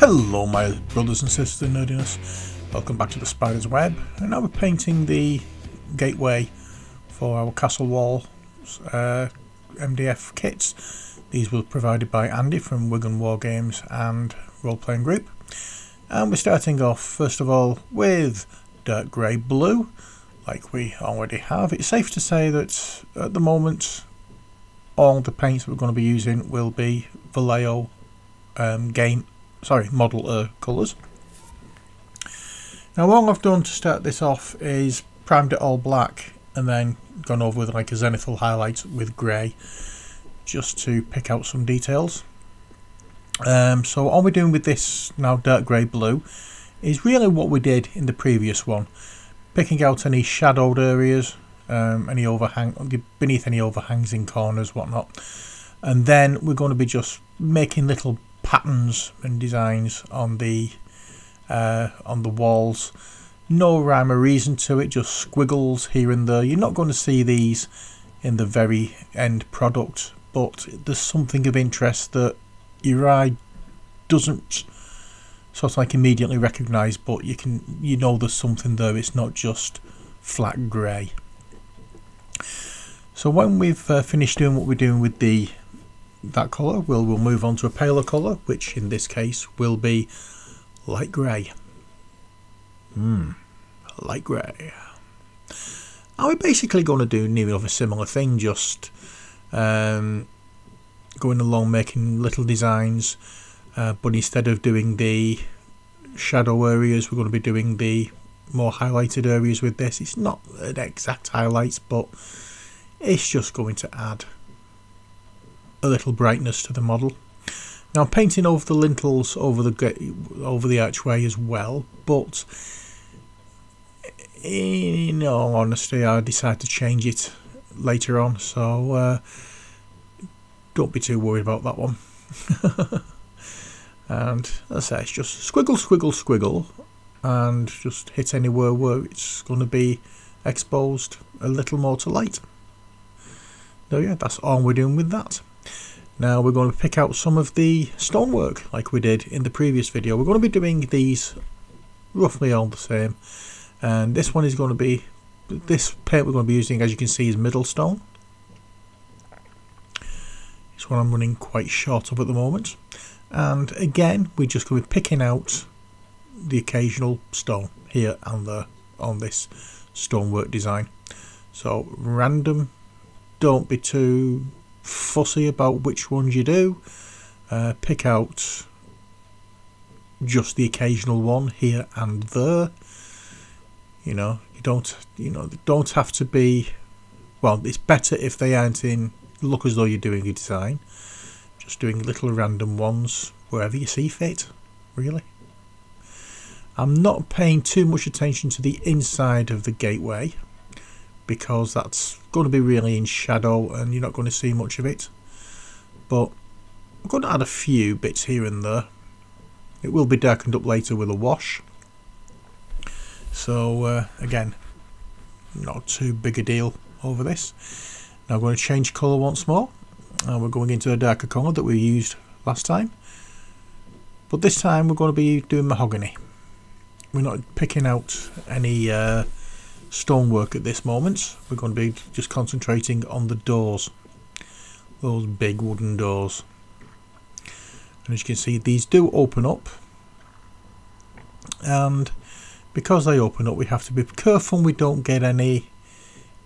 Hello my brothers and sisters in nerdiness, welcome back to the Spydah's Web and now we're painting the gateway for our castle wall uh, MDF kits. These were provided by Andy from Wigan War Games and Role Playing Group. And we're starting off first of all with dark grey blue like we already have. It's safe to say that at the moment all the paints we're going to be using will be Vallejo um, game sorry, model uh, colours. Now what I've done to start this off is primed it all black and then gone over with like a zenithal highlight with grey just to pick out some details. Um, so all we're doing with this now dark grey blue is really what we did in the previous one. Picking out any shadowed areas, um, any overhang beneath any overhangs in corners, whatnot. And then we're going to be just making little patterns and designs on the uh, on the walls. No rhyme or reason to it, just squiggles here and there. You're not going to see these in the very end product, but there's something of interest that your eye doesn't sort of like immediately recognise, but you can you know there's something there. It's not just flat grey. So when we've uh, finished doing what we're doing with the that colour, we'll, we'll move on to a paler colour, which in this case will be light grey. Hmm, light grey. Are we're basically going to do nearly of a similar thing, just um, going along making little designs, uh, but instead of doing the shadow areas, we're going to be doing the more highlighted areas with this. It's not an exact highlights, but it's just going to add a little brightness to the model. Now I'm painting over the lintels over the over the archway as well, but in all honesty I decided to change it later on, so uh, don't be too worried about that one. and as I say, it's just squiggle, squiggle, squiggle, and just hit anywhere where it's going to be exposed a little more to light. So yeah, that's all we're doing with that. Now we're going to pick out some of the stonework like we did in the previous video. We're going to be doing these roughly all the same. And this one is going to be, this paint we're going to be using as you can see is middle stone. It's what I'm running quite short of at the moment. And again, we're just going to be picking out the occasional stone here and there on this stonework design. So random, don't be too fussy about which ones you do. Uh, pick out just the occasional one here and there. You know, you don't, you know, don't have to be. Well, it's better if they aren't in. Look as though you're doing a design. Just doing little random ones wherever you see fit. Really. I'm not paying too much attention to the inside of the gateway because that's going to be really in shadow and you're not going to see much of it. But I'm going to add a few bits here and there. It will be darkened up later with a wash. So uh, again not too big a deal over this. Now I'm going to change colour once more and we're going into a darker colour that we used last time. But this time we're going to be doing mahogany. We're not picking out any uh, stonework at this moment. We're going to be just concentrating on the doors. Those big wooden doors. And as you can see, these do open up. And because they open up, we have to be careful we don't get any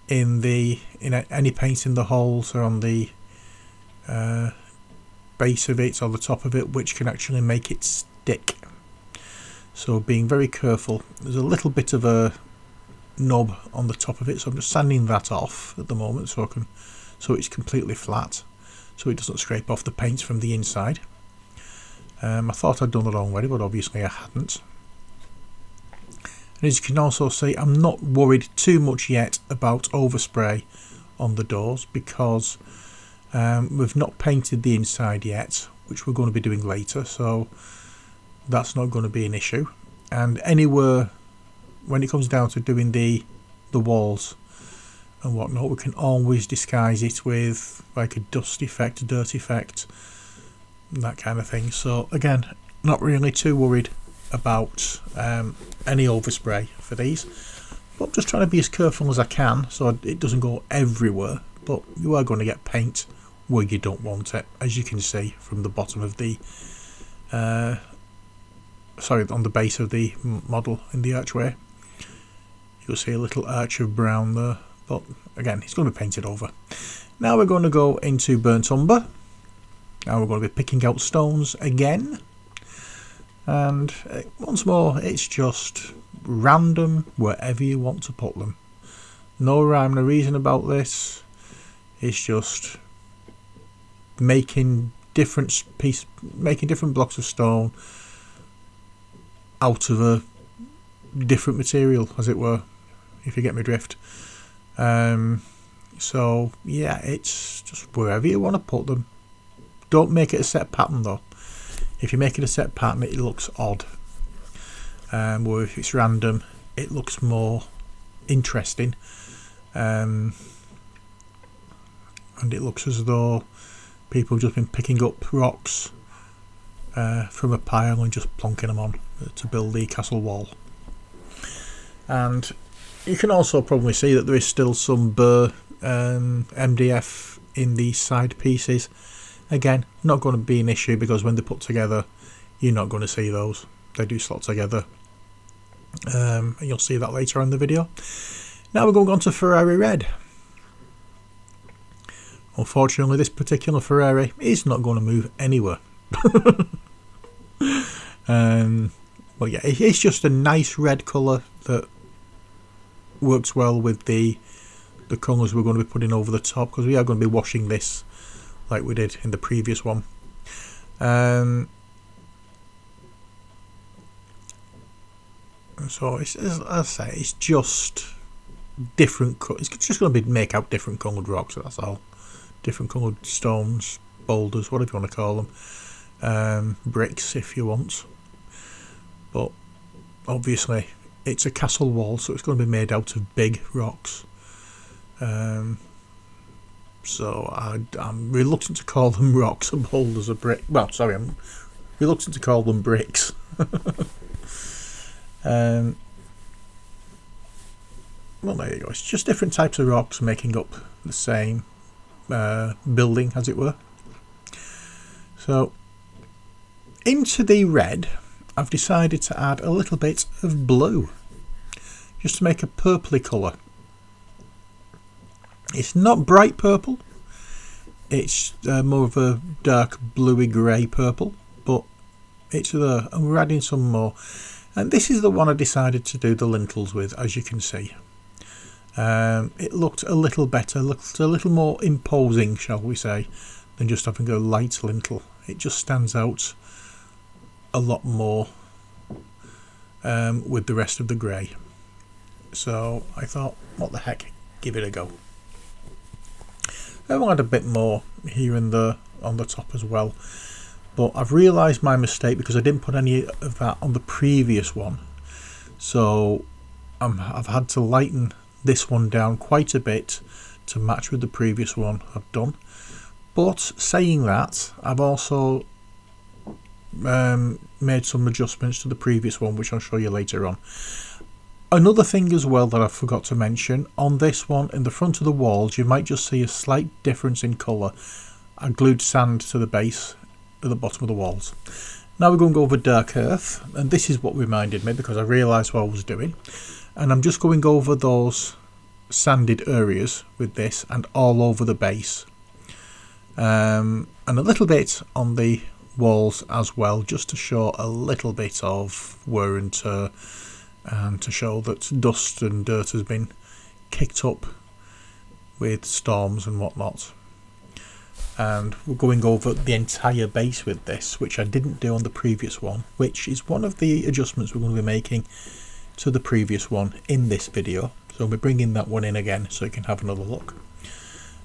in the in any paint in the holes or on the uh, base of it or the top of it, which can actually make it stick. So being very careful. There's a little bit of a knob on the top of it. So I'm just sanding that off at the moment so I can so it's completely flat so it doesn't scrape off the paint from the inside. Um, I thought I'd done it already but obviously I hadn't. And as you can also see I'm not worried too much yet about overspray on the doors because um, we've not painted the inside yet which we're going to be doing later so that's not going to be an issue. And anywhere when it comes down to doing the the walls and whatnot we can always disguise it with like a dust effect, a dirt effect that kind of thing. So again not really too worried about um, any overspray for these but I'm just trying to be as careful as I can so it doesn't go everywhere. But you are going to get paint where you don't want it as you can see from the bottom of the uh, sorry on the base of the model in the archway you'll see a little arch of brown there but again it's going to be painted over. Now we're going to go into burnt umber. Now we're going to be picking out stones again. And uh, once more it's just random wherever you want to put them. No rhyme no reason about this. It's just making different piece making different blocks of stone out of a different material as it were if you get my drift. Um, so yeah it's just wherever you want to put them. Don't make it a set pattern though. If you make it a set pattern it looks odd. Um, or if it's random it looks more interesting. Um, and it looks as though people have just been picking up rocks uh, from a pile and just plonking them on to build the castle wall. And you can also probably see that there is still some burr um, MDF in these side pieces. Again not going to be an issue because when they're put together you're not going to see those. They do slot together. Um, and you'll see that later on in the video. Now we're going on to Ferrari Red. Unfortunately this particular Ferrari is not going to move anywhere. Um, but yeah it's just a nice red colour that works well with the the colours we're going to be putting over the top because we are going to be washing this like we did in the previous one. Um, so it's, as I say, it's just different. It's just going to be make out different coloured rocks. That's all. Different coloured stones, boulders, whatever you want to call them. Um, bricks, if you want. But obviously, it's a castle wall, so it's going to be made out of big rocks. Um, so I, am reluctant to call them rocks and boulders of brick. Well, sorry, I'm reluctant to call them bricks. um, well, there you go. It's just different types of rocks making up the same uh, building, as it were. So, into the red, I've decided to add a little bit of blue, just to make a purpley colour. It's not bright purple. It's uh, more of a dark bluey grey purple, but it's there. And we're adding some more. And this is the one I decided to do the lintels with, as you can see. Um, it looked a little better, looked a little more imposing, shall we say, than just having a light lintel. It just stands out a lot more um, with the rest of the grey. So I thought, what the heck, give it a go. I will add a bit more here and there on the top as well. But I've realised my mistake because I didn't put any of that on the previous one. So i have had to lighten this one down quite a bit to match with the previous one I've done. But saying that, I've also um, made some adjustments to the previous one, which I'll show you later on. Another thing as well that I forgot to mention, on this one, in the front of the walls, you might just see a slight difference in colour. I glued sand to the base at the bottom of the walls. Now we're going to go over dark earth, and this is what reminded me because I realised what I was doing. And I'm just going over those sanded areas with this and all over the base. Um, and a little bit on the walls as well, just to show a little bit of wear and tear and to show that dust and dirt has been kicked up with storms and whatnot. And we're going over the entire base with this, which I didn't do on the previous one, which is one of the adjustments we're going to be making to the previous one in this video. So we're bringing that one in again so you can have another look.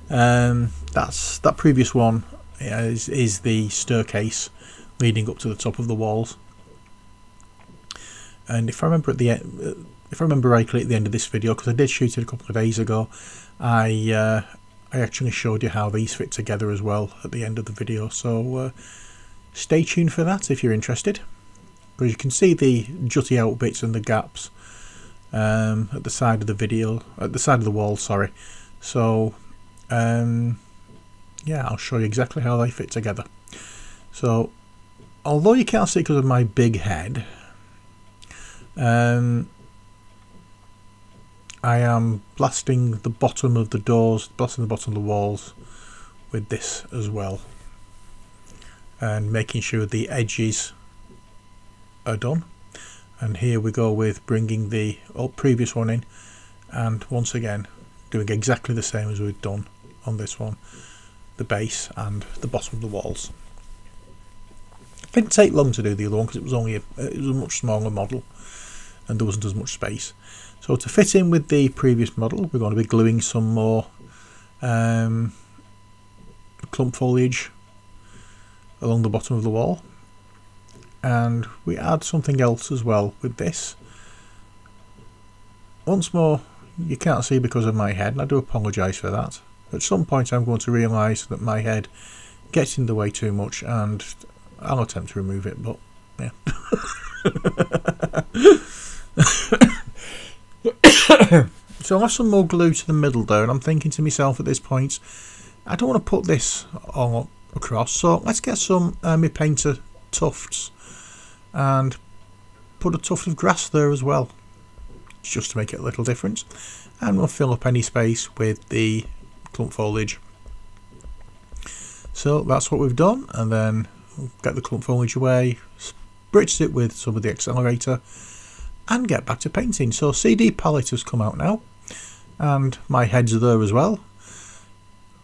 Um, that's that previous one is, is the staircase leading up to the top of the walls. And if I remember at the end, uh, if I remember rightly at the end of this video, because I did shoot it a couple of days ago, I uh, I actually showed you how these fit together as well at the end of the video. So uh, stay tuned for that if you're interested. Because you can see the jutty out bits and the gaps um, at the side of the video at the side of the wall sorry. So um, yeah I'll show you exactly how they fit together. So although you can't see because of my big head um, I am blasting the bottom of the doors blasting the bottom of the walls with this as well and making sure the edges are done. And here we go with bringing the previous one in and once again doing exactly the same as we've done on this one the base and the bottom of the walls. It didn't take long to do the other one because it was only a, it was a much smaller model and there wasn't as much space. So to fit in with the previous model we're going to be gluing some more um, clump foliage along the bottom of the wall. And we add something else as well with this. Once more you can't see because of my head and I do apologise for that at some point I'm going to realise that my head gets in the way too much and I'll attempt to remove it but yeah. So I'll have some more glue to the middle though and I'm thinking to myself at this point I don't want to put this all across so let's get some um, painter tufts and put a tuft of grass there as well just to make it a little different. And we'll fill up any space with the clump foliage. So that's what we've done and then get the clump foliage away spritz it with some of the accelerator and get back to painting. So CD palette has come out now and my heads are there as well.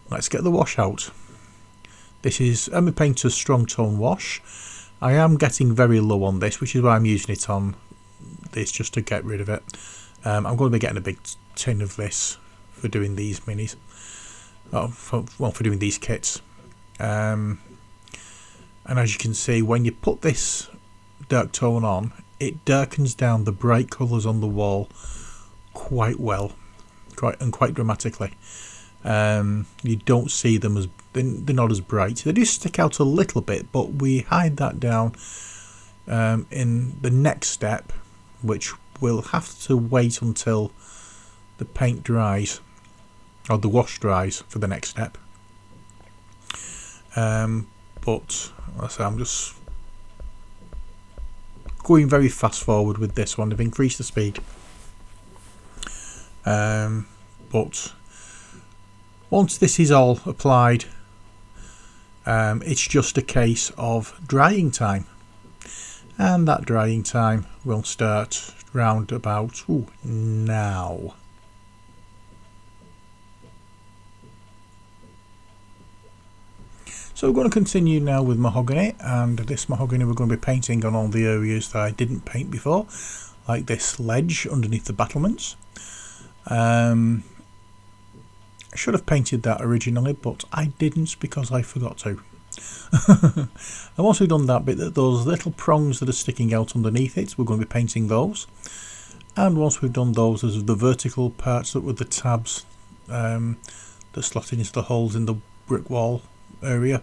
Let's get the wash out. This is Army Painter's strong tone wash. I am getting very low on this, which is why I'm using it on this just to get rid of it. Um, I'm going to be getting a big tin of this for doing these minis. Oh, for, well, for doing these kits. Um, and as you can see, when you put this dark tone on, it darkens down the bright colours on the wall quite well, quite and quite dramatically. Um, you don't see them as they're not as bright. They do stick out a little bit, but we hide that down um, in the next step, which we'll have to wait until the paint dries or the wash dries for the next step. Um, but say, I'm just going very fast forward with this one. I've increased the speed. Um, but once this is all applied, um, it's just a case of drying time. And that drying time will start round about ooh, now. So we're going to continue now with mahogany and this mahogany we're going to be painting on all the areas that I didn't paint before like this ledge underneath the battlements. Um, I should have painted that originally, but I didn't because I forgot to. I've also done that bit, those little prongs that are sticking out underneath it, we're going to be painting those. And once we've done those, there's the vertical parts that were the tabs um, that slotted into the holes in the brick wall area.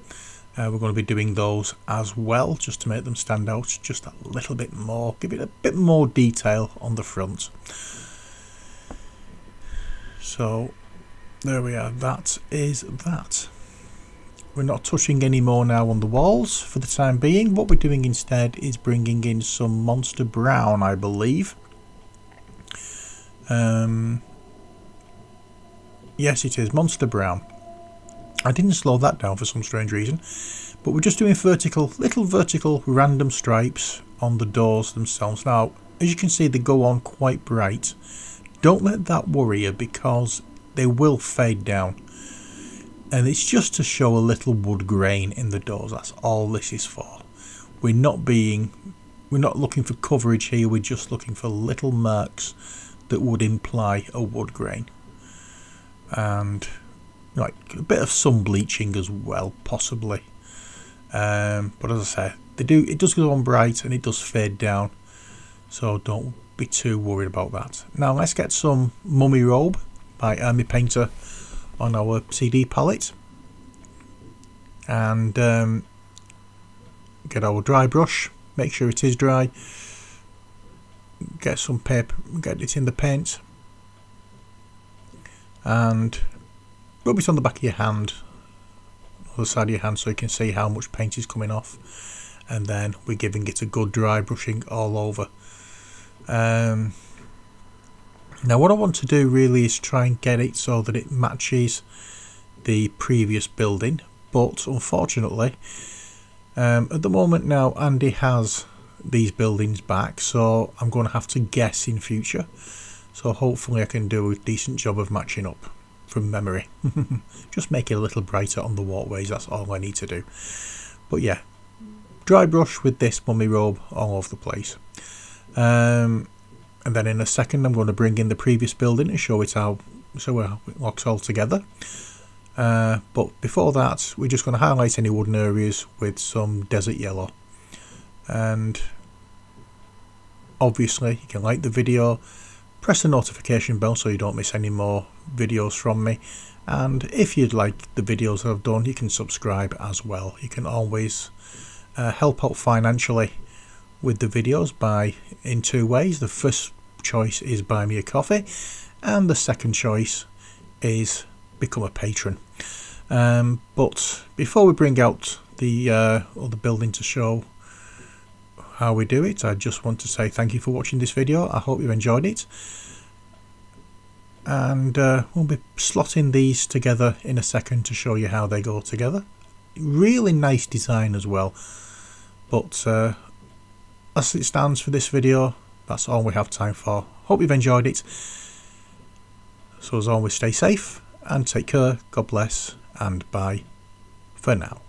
Uh, we're going to be doing those as well, just to make them stand out just a little bit more, give it a bit more detail on the front. So there we are, that is that. We're not touching any more now on the walls for the time being. What we're doing instead is bringing in some Monster Brown, I believe. Um, yes, it is Monster Brown. I didn't slow that down for some strange reason. But we're just doing vertical, little vertical random stripes on the doors themselves. Now, as you can see, they go on quite bright. Don't let that worry you because they will fade down. And it's just to show a little wood grain in the doors. That's all this is for. We're not being, we're not looking for coverage here. We're just looking for little marks that would imply a wood grain. And like a bit of sun bleaching as well, possibly. Um, but as I say, they do. It does go on bright and it does fade down. So don't be too worried about that. Now let's get some mummy robe by Army Painter on our CD palette and um, get our dry brush, make sure it is dry, get some paper, get it in the paint, and rub it on the back of your hand, on the side of your hand so you can see how much paint is coming off. And then we're giving it a good dry brushing all over. Um, now what I want to do really is try and get it so that it matches the previous building. But unfortunately um, at the moment now Andy has these buildings back so I'm going to have to guess in future. So hopefully I can do a decent job of matching up from memory. Just make it a little brighter on the walkways that's all I need to do. But yeah dry brush with this mummy robe all over the place. Um, and then in a second I'm going to bring in the previous building and show it how so it looks all together. Uh, but before that we're just going to highlight any wooden areas with some desert yellow. And obviously you can like the video press the notification bell so you don't miss any more videos from me. And if you'd like the videos I've done you can subscribe as well. You can always uh, help out financially with the videos by in two ways. The first choice is buy me a coffee and the second choice is become a patron. Um, but before we bring out the uh, other building to show how we do it. I just want to say thank you for watching this video. I hope you enjoyed it. And uh, we'll be slotting these together in a second to show you how they go together. Really nice design as well. But uh, as it stands for this video that's all we have time for. Hope you've enjoyed it. So as always stay safe and take care. God bless and bye for now